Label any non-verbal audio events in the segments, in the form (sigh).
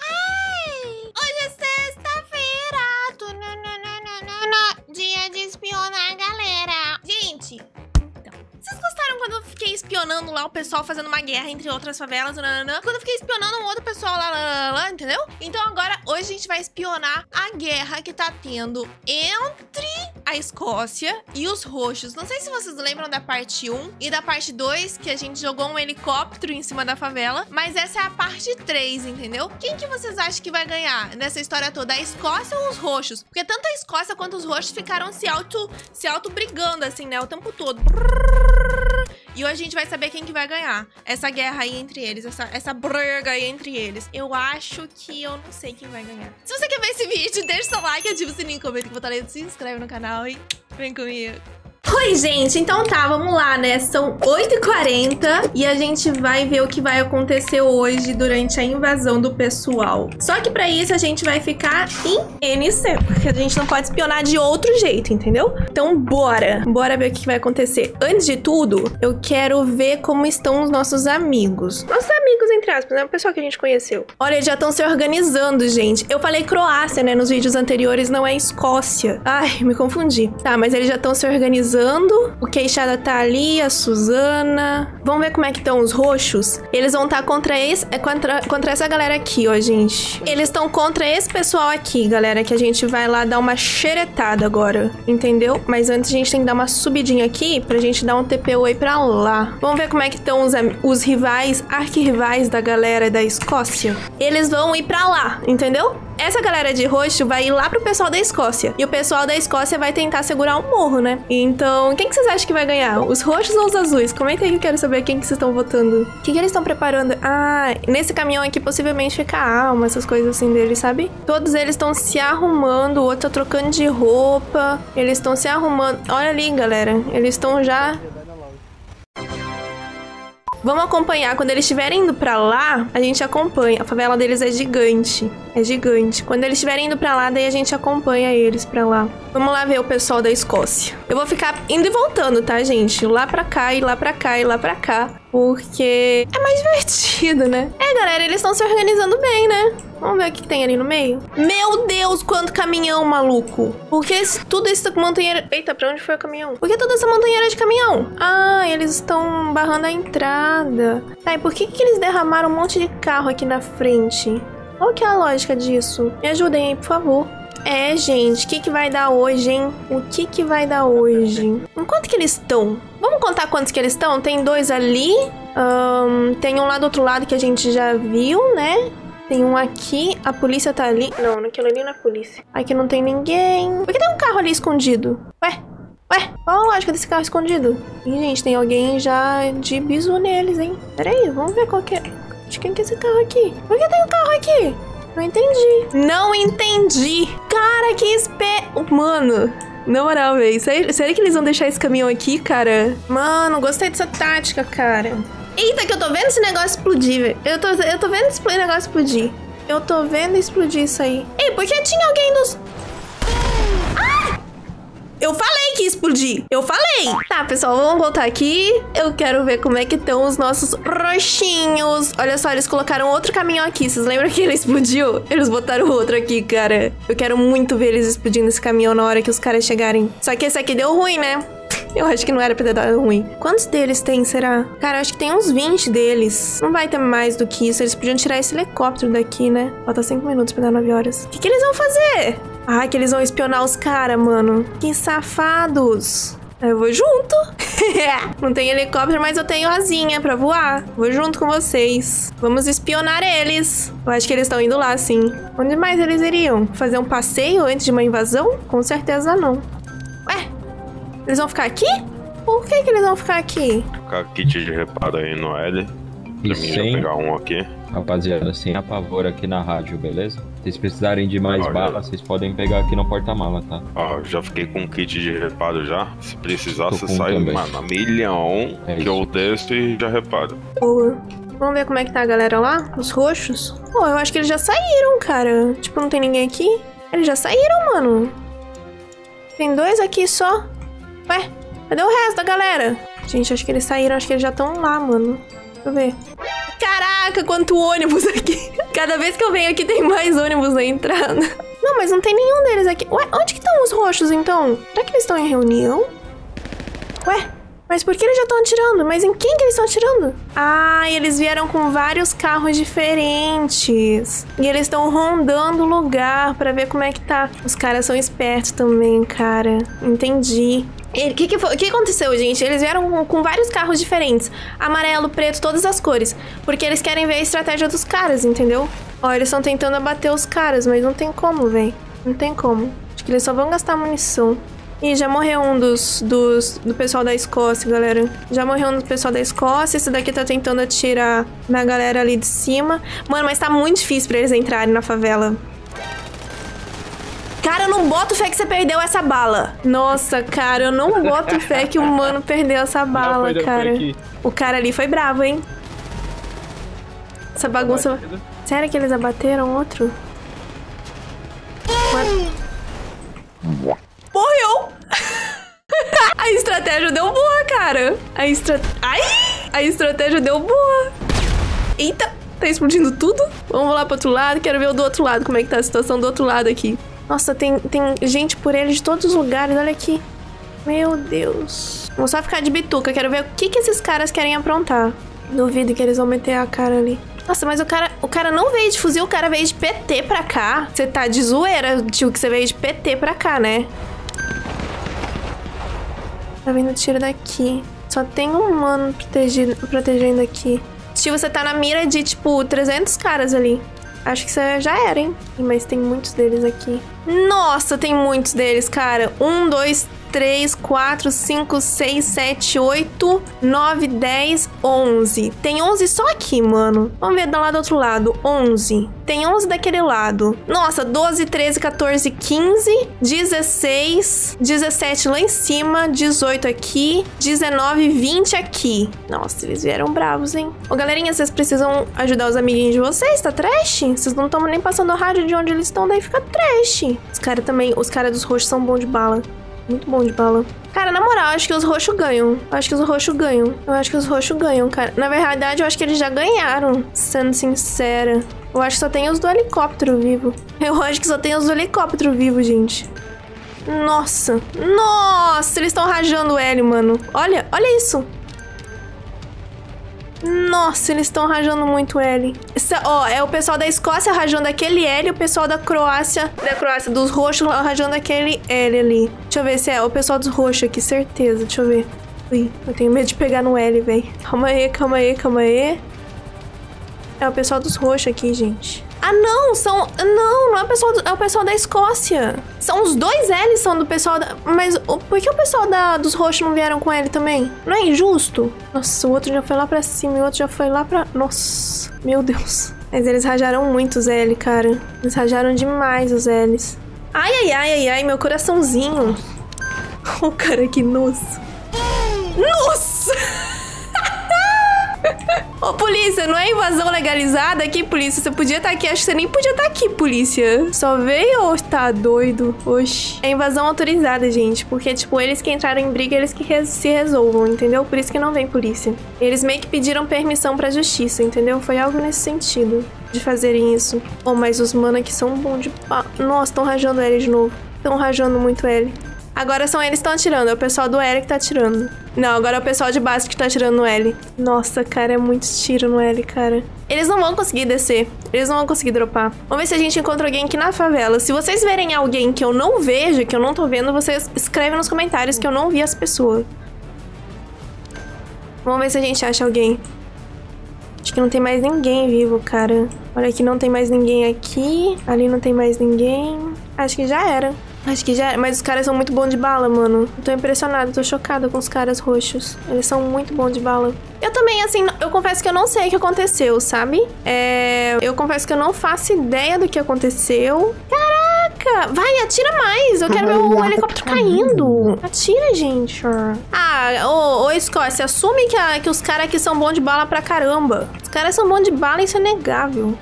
Ai, hoje é sexta-feira. Dia de espionar a galera. Gente, então, vocês gostaram quando eu fiquei espionando lá o pessoal fazendo uma guerra entre outras favelas? nananã? Quando eu fiquei espionando um outro pessoal lá, lá, entendeu? Então agora, hoje a gente vai espionar a guerra que tá tendo entre a Escócia e os roxos. Não sei se vocês lembram da parte 1 e da parte 2, que a gente jogou um helicóptero em cima da favela, mas essa é a parte 3, entendeu? Quem que vocês acham que vai ganhar nessa história toda? A Escócia ou os roxos? Porque tanto a Escócia quanto os roxos ficaram se auto, se auto brigando, assim, né? O tempo todo. E hoje a gente vai saber quem que vai ganhar. Essa guerra aí entre eles, essa, essa aí entre eles. Eu acho que eu não sei quem vai ganhar. Se você quer ver esse vídeo, deixa seu like, ativa o sininho, comenta, fortalece, se inscreve no canal e vem comigo. Oi, gente, então tá, vamos lá, né? São 8h40 e a gente vai ver o que vai acontecer hoje durante a invasão do pessoal. Só que pra isso a gente vai ficar em NC, porque a gente não pode espionar de outro jeito, entendeu? Então bora, bora ver o que vai acontecer. Antes de tudo, eu quero ver como estão os nossos amigos. Nossos amigos, entre aspas, né? O pessoal que a gente conheceu. Olha, eles já estão se organizando, gente. Eu falei Croácia, né, nos vídeos anteriores, não é Escócia. Ai, me confundi. Tá, mas eles já estão se organizando. O Queixada tá ali, a Suzana. Vamos ver como é que estão os roxos. Eles vão estar contra, esse, é, contra, contra essa galera aqui, ó, gente. Eles estão contra esse pessoal aqui, galera, que a gente vai lá dar uma xeretada agora, entendeu? Mas antes a gente tem que dar uma subidinha aqui pra gente dar um TPO aí pra lá. Vamos ver como é que estão os, os rivais, arquirrivais da galera da Escócia. Eles vão ir pra lá, entendeu? Essa galera de roxo vai ir lá pro pessoal da Escócia. E o pessoal da Escócia vai tentar segurar o morro, né? Então, quem que vocês acham que vai ganhar? Os roxos ou os azuis? Comenta aí que eu quero saber quem que vocês estão votando. O que, que eles estão preparando? Ah, nesse caminhão aqui possivelmente fica alma, essas coisas assim deles, sabe? Todos eles estão se arrumando, o outro tá trocando de roupa. Eles estão se arrumando. Olha ali, galera. Eles estão já Vamos acompanhar. Quando eles estiverem indo pra lá, a gente acompanha. A favela deles é gigante. É gigante. Quando eles estiverem indo pra lá, daí a gente acompanha eles pra lá. Vamos lá ver o pessoal da Escócia. Eu vou ficar indo e voltando, tá, gente? Lá pra cá, e lá pra cá, e lá pra cá. Porque é mais (laughs) divertido, né? É, galera, eles estão se organizando bem, né? Vamos ver o que tem ali no meio. Meu Deus, quanto caminhão, maluco. Por que tudo isso montanheira... Eita, pra onde foi o caminhão? Por que toda essa montanheira de caminhão? Ah, eles estão barrando a entrada. Tá, e por que, que eles derramaram um monte de carro aqui na frente? Qual que é a lógica disso? Me ajudem aí, por favor. É, gente, o que, que vai dar hoje, hein? O que, que vai dar hoje? Em quanto que eles estão? Vamos contar quantos que eles estão? Tem dois ali. ahn, tem um lá do outro lado que a gente já viu, né? Tem um aqui. A polícia tá ali. Não, naquilo ali não é polícia. Aqui não tem ninguém. Por que tem um carro ali escondido? Ué? Ué? Qual a lógica desse carro escondido? Ih, gente, tem alguém já de bisu neles, hein? Pera aí, vamos ver qual que é. De quem que é esse carro aqui? Por que tem um carro aqui? Não entendi. Não entendi. Cara, que espé... Mano, na moral, velho. Sério que eles vão deixar esse caminhão aqui, cara? Mano, gostei dessa tática, cara. Eita, que eu tô vendo esse negócio explodir, velho. Eu tô, eu tô vendo esse negócio explodir. Eu tô vendo explodir isso aí. Ei, por que tinha alguém nos... Eu falei que ia explodir. Eu falei. Tá, pessoal, vamos voltar aqui. Eu quero ver como é que estão os nossos roxinhos. Olha só, eles colocaram outro caminhão aqui. Vocês lembram que ele explodiu? Eles botaram outro aqui, cara. Eu quero muito ver eles explodindo esse caminhão na hora que os caras chegarem. Só que esse aqui deu ruim, né? Eu acho que não era pra ter dado ruim. Quantos deles tem, será? Cara, eu acho que tem uns 20 deles. Não vai ter mais do que isso. Eles podiam tirar esse helicóptero daqui, né? Falta 5 minutos pra dar 9 horas. O que, que eles vão fazer? Ah, que eles vão espionar os caras, mano. Que safados. Eu vou junto. (laughs) Não tem helicóptero, mas eu tenho asinha pra voar. Vou junto com vocês. Vamos espionar eles. Eu acho que eles estão indo lá, sim. Onde mais eles iriam? Fazer um passeio antes de uma invasão? Com certeza não. Eles vão ficar aqui? Por que, que eles vão ficar aqui? Ficar kit de reparo aí no L. E Pra mim já pegar um aqui. rapaziada, sem apavor aqui na rádio, beleza? Se vocês precisarem de mais Olha. balas, vocês podem pegar aqui no porta-mala, tá? Ó, já fiquei com kit de reparo já. Se precisar, você sai, também. mano, a milhão É que eu desço e já reparo. Boa. Vamos ver como é que tá a galera lá? Os roxos? Pô, eu acho que eles já saíram, cara. Tipo, não tem ninguém aqui. Eles já saíram, mano. Tem dois aqui só. Ué, cadê o resto da galera? Gente, acho que eles saíram. Acho que eles já estão lá, mano. Deixa eu ver. Caraca, quanto ônibus aqui. (laughs) Cada vez que eu venho aqui tem mais ônibus na entrada. (laughs) Não, mas não tem nenhum deles aqui. Ué, onde que estão os roxos então? Será que eles estão em reunião? Ué, mas por que eles já estão atirando? Mas em quem que eles estão atirando? Ah, eles vieram com vários carros diferentes. E eles estão rondando o lugar pra ver como é que tá. Os caras são espertos também, cara. Entendi. O que, que, que aconteceu, gente? Eles vieram com, com vários carros diferentes. Amarelo, preto, todas as cores. Porque eles querem ver a estratégia dos caras, entendeu? Ó, eles estão tentando abater os caras, mas não tem como, véi. Não tem como. Acho que eles só vão gastar munição. Ih, já morreu um dos, dos do pessoal da Escócia, galera. Já morreu um do pessoal da Escócia. Esse daqui tá tentando atirar na galera ali de cima. Mano, mas tá muito difícil pra eles entrarem na favela. Cara, eu não boto fé que você perdeu essa bala. Nossa, cara, eu não boto fé que o mano perdeu essa bala, cara. O cara ali foi bravo, hein? Essa bagunça. Sério que eles abateram outro? Mano. Morreu! (laughs) A estratégia deu boa, cara. A estra... Ai! A estratégia deu boa. Eita, tá explodindo tudo? Vamos lá pro outro lado. Quero ver o do outro lado, como é que tá a situação do outro lado aqui. Nossa, tem, tem gente por ele de todos os lugares, olha aqui. Meu Deus. Vou só ficar de bituca, quero ver o que, que esses caras querem aprontar. Duvido que eles vão meter a cara ali. Nossa, mas o cara, o cara não veio de fuzil, o cara veio de PT pra cá. Você tá de zoeira, tio, que você veio de PT pra cá, né? Tá vindo tiro daqui. Só tem um mano protegido, protegendo aqui. Tio, você tá na mira de, tipo, 300 caras ali. Acho que você já era, hein? Mas tem muitos deles aqui. Nossa, tem muitos deles, cara. Um, dois, três, quatro, cinco, seis, sete, oito, nove, dez, onze. Tem onze só aqui, mano. Vamos ver do lado do outro lado. Onze. Tem onze daquele lado. Nossa, 12, 13, 14, 15, 16, 17 lá em cima, 18 aqui, 19, 20 aqui. Nossa, eles vieram bravos, hein? Ô, galerinha, vocês precisam ajudar os amiguinhos de vocês, tá trash? Vocês não estão nem passando a rádio de onde eles estão, daí fica trash. Os caras também, os caras dos roxos são bons de bala. Muito bom de bala. Cara, na moral, acho que os roxos ganham. Acho que os roxos ganham. Eu acho que os roxos ganham, cara. Na verdade, eu acho que eles já ganharam, sendo sincera. Eu acho que só tem os do helicóptero vivo. Eu acho que só tem os do helicóptero vivo, gente. Nossa. Nossa, eles estão rajando o L, mano. Olha, olha isso. Nossa, eles estão rajando muito L. Ó, é o pessoal da Escócia rajando aquele L e o pessoal da Croácia, da Croácia, dos roxos rajando aquele L ali. Deixa eu ver se é o pessoal dos roxos aqui, certeza. Deixa eu ver. Ui, eu tenho medo de pegar no L, velho. Calma aí, calma aí, calma aí. É o pessoal dos roxos aqui, gente. Ah, não, são. Não, não é o pessoal, do- é o pessoal da Escócia. São os dois L's são do pessoal da. Mas o- por que o pessoal da, dos roxos não vieram com L também? Não é injusto? Nossa, o outro já foi lá pra cima e o outro já foi lá pra. Nossa, meu Deus. Mas eles rajaram muito os L, cara. Eles rajaram demais os L's. Ai, ai, ai, ai, ai, meu coraçãozinho. (laughs) O cara aqui, nossa. Nossa! (laughs) Ô, polícia, não é invasão legalizada aqui, polícia? Você podia estar aqui, acho que você nem podia estar aqui, polícia. Só veio ou tá doido? Oxi. É invasão autorizada, gente. Porque, tipo, eles que entraram em briga, eles que res- se resolvam, entendeu? Por isso que não vem polícia. Eles meio que pediram permissão pra justiça, entendeu? Foi algo nesse sentido. De fazerem isso. Oh, mas os mano aqui são bons de pá. Nossa, estão rajando L de novo. Estão rajando muito L. Agora são eles que estão atirando, é o pessoal do L que tá atirando. Não, agora é o pessoal de base que tá atirando no L. Nossa, cara, é muito tiro no L, cara. Eles não vão conseguir descer. Eles não vão conseguir dropar. Vamos ver se a gente encontra alguém aqui na favela. Se vocês verem alguém que eu não vejo, que eu não tô vendo, vocês escrevem nos comentários que eu não vi as pessoas. Vamos ver se a gente acha alguém. Acho que não tem mais ninguém vivo, cara. Olha aqui, não tem mais ninguém aqui. Ali não tem mais ninguém. Acho que já era. Acho que já era. Mas os caras são muito bons de bala, mano. Tô impressionada, tô chocada com os caras roxos. Eles são muito bons de bala. Eu também, assim, eu confesso que eu não sei o que aconteceu, sabe? É... Eu confesso que eu não faço ideia do que aconteceu. Caraca! Vai, atira mais! Eu quero (laughs) ver o helicóptero caindo. Atira, gente. Ah, ô, ô Escócia, assume que, a- que os caras aqui são bons de bala pra caramba. Os caras são bons de bala, isso é negável.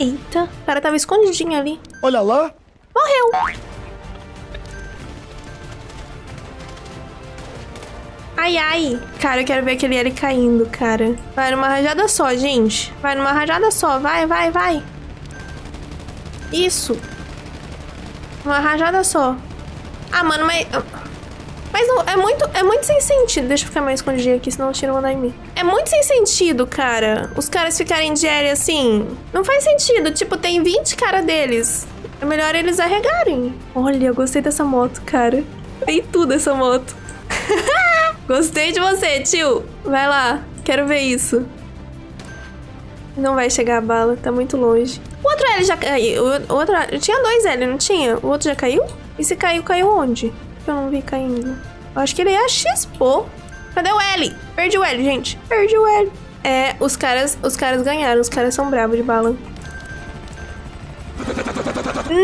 Eita, o cara tava escondidinho ali. Olha lá. Morreu. Ai, ai. Cara, eu quero ver aquele L caindo, cara. Vai numa rajada só, gente. Vai numa rajada só. Vai, vai, vai. Isso. Uma rajada só. Ah, mano, mas... Mas não, é muito, é muito sem sentido. Deixa eu ficar mais escondidinho aqui, senão o tiro vão dar em mim. É muito sem sentido, cara. Os caras ficarem de L assim. Não faz sentido. Tipo, tem 20 cara deles. É melhor eles arregarem. Olha, eu gostei dessa moto, cara. Tem tudo essa moto. (laughs) gostei de você, tio. Vai lá. Quero ver isso. Não vai chegar a bala, tá muito longe. O outro L já caiu. O outro... Tinha dois L, não tinha? O outro já caiu? E se caiu, caiu onde? Eu não vi caindo. Eu acho que ele ia X-pô. Cadê o L? Perdi o L, gente. Perdi o L. É, os caras, os caras ganharam. Os caras são bravos de bala.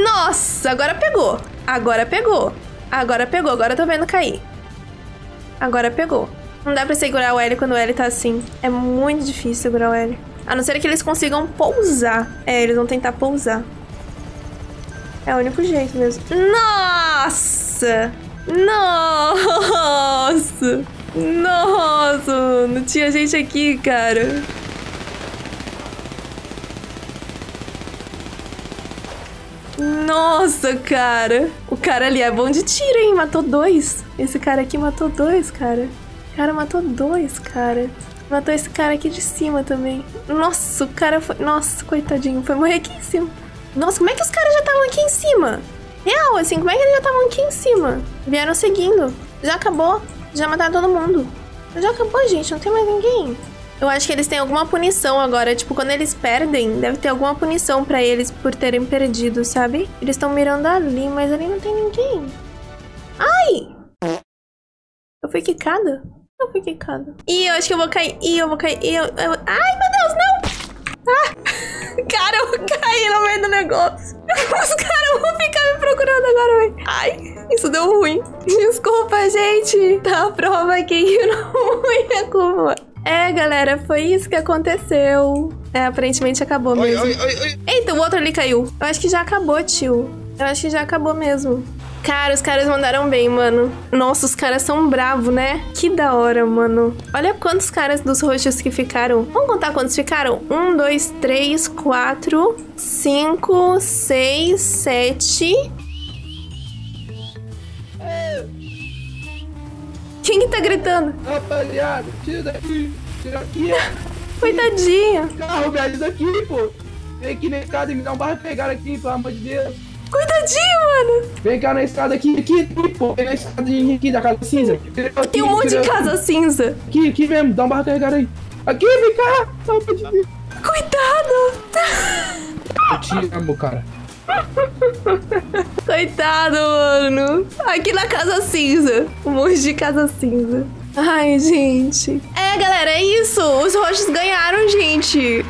Nossa, agora pegou. Agora pegou. Agora pegou. Agora eu tô vendo cair. Agora pegou. Não dá pra segurar o L quando o L tá assim. É muito difícil segurar o L. A não ser que eles consigam pousar. É, eles vão tentar pousar. É o único jeito mesmo. Nossa! Nossa! Nossa! Não tinha gente aqui, cara. Nossa, cara. O cara ali é bom de tiro, hein? Matou dois. Esse cara aqui matou dois, cara. O cara matou dois, cara. Matou esse cara aqui de cima também. Nossa, o cara foi... Nossa, coitadinho. Foi morrer aqui em cima. Nossa, como é que os caras já estavam aqui em cima? Real, assim, como é que eles já estavam aqui em cima? Vieram seguindo. Já acabou. Já mataram todo mundo. Já acabou, gente. Não tem mais ninguém. Eu acho que eles têm alguma punição agora. Tipo, quando eles perdem, deve ter alguma punição pra eles por terem perdido, sabe? Eles estão mirando ali, mas ali não tem ninguém. Ai! Eu fui quicada? Eu fui quicada. Ih, eu acho que eu vou cair. Ih, eu vou cair. Ih, eu, eu... Ai, meu Deus, não! Ah! (laughs) Cara, eu caí no meio do negócio. (laughs) Os caras vão ficar me procurando agora, velho. Ai, isso deu ruim. Desculpa, gente. Tá a prova aqui que não foi a culpa. É, galera, foi isso que aconteceu. É, aparentemente acabou mesmo. Oi, oi, oi, Eita, o outro ali caiu. Eu acho que já acabou, tio. Eu acho que já acabou mesmo. Cara, os caras mandaram bem, mano. Nossa, os caras são bravos, né? Que da hora, mano. Olha quantos caras dos roxos que ficaram. Vamos contar quantos ficaram? Um, dois, três, quatro, cinco, seis, sete. Quem que tá gritando? Rapaziada, tira daqui. Tira aqui. (laughs) Coitadinha. Carro, me ajuda aqui, pô. Vem aqui na escada e me dá um barra pegar aqui, pelo amor de Deus. Coitadinho, mano. Vem cá na escada aqui, aqui, pô. Vem na escada aqui da casa cinza. Aqui, Tem um monte de casa cinza. Aqui, aqui mesmo. Dá um barra carregar aí. Aqui, vem cá. Pelo amor de Deus. Coitado. Eu te amo, cara. (laughs) Coitado, mano. Aqui na Casa Cinza. Um monte de Casa Cinza. Ai, gente. É, galera, é isso. Os roxos ganharam, gente.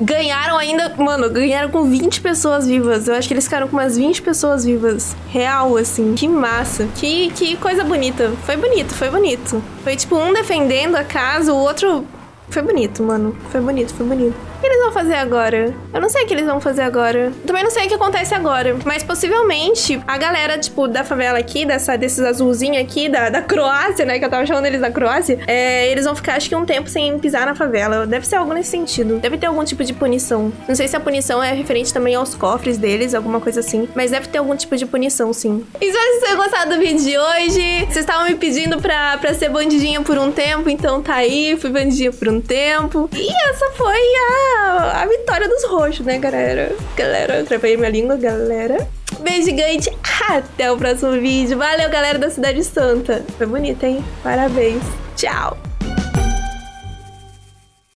Ganharam ainda. Mano, ganharam com 20 pessoas vivas. Eu acho que eles ficaram com umas 20 pessoas vivas. Real, assim. Que massa. Que, que coisa bonita. Foi bonito, foi bonito. Foi tipo um defendendo a casa, o outro. Foi bonito, mano. Foi bonito, foi bonito. Que eles vão fazer agora? Eu não sei o que eles vão fazer agora. Também não sei o que acontece agora. Mas possivelmente a galera, tipo, da favela aqui, dessa, desses azulzinhos aqui, da, da Croácia, né? Que eu tava chamando eles da Croácia. É, eles vão ficar, acho que um tempo sem pisar na favela. Deve ser algo nesse sentido. Deve ter algum tipo de punição. Não sei se a punição é referente também aos cofres deles, alguma coisa assim. Mas deve ter algum tipo de punição, sim. Espero que vocês tenham gostado do vídeo de hoje. Vocês estavam me pedindo pra, pra ser bandidinha por um tempo, então tá aí. Fui bandidinha por um tempo. E essa foi a a, vitória dos roxos, né, galera? Galera, eu trapei minha língua, galera. Beijo gigante, até o próximo vídeo. Valeu, galera da Cidade Santa. Foi bonita, hein? Parabéns. Tchau.